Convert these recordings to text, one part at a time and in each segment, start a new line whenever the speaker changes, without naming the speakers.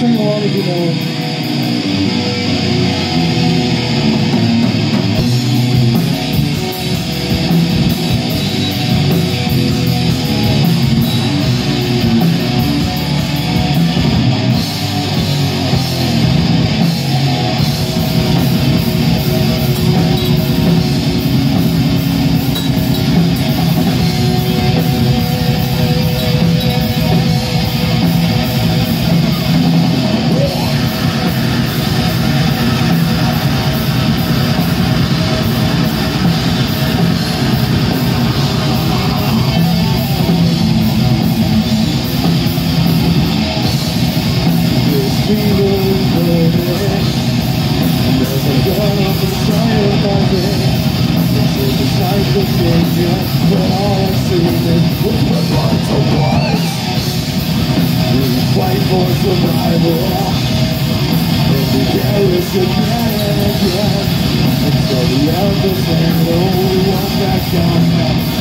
if you know.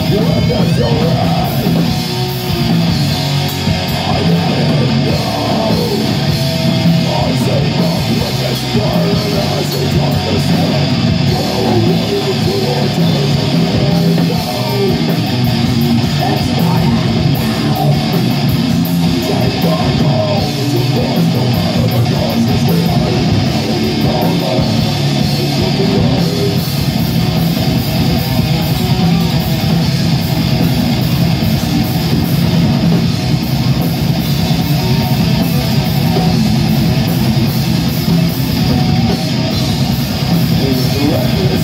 You're not right.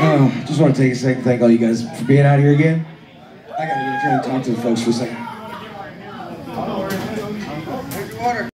Um, just want to take a second to thank all you guys for being out here again. I gotta go try and talk to the folks for a second.